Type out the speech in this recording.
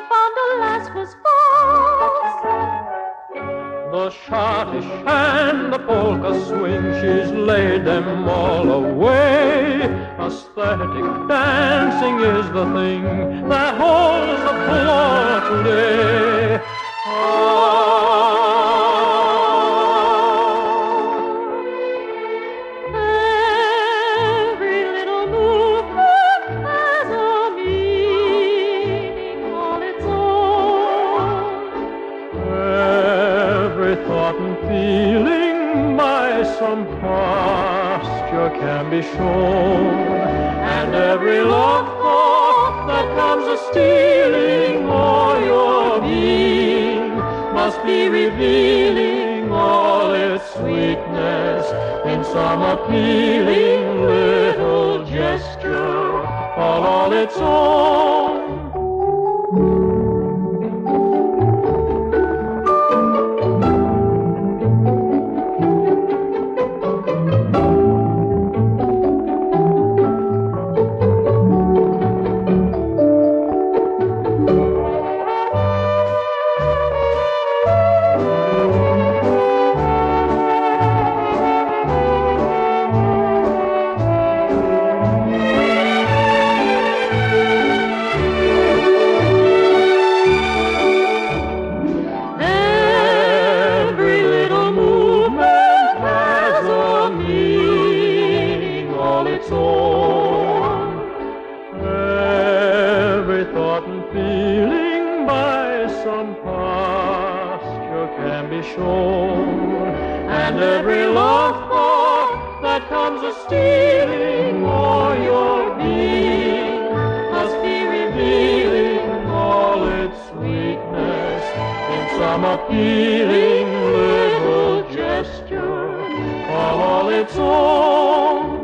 last was false. The schottische and the polka swing, she's laid them all away. Aesthetic dancing is the thing that holds the floor today. Every And feeling by some posture can be shown, and every love thought that comes a stealing all your being must be revealing all its sweetness in some appealing little gesture, all its own. Some appealing little gesture, all, all its own.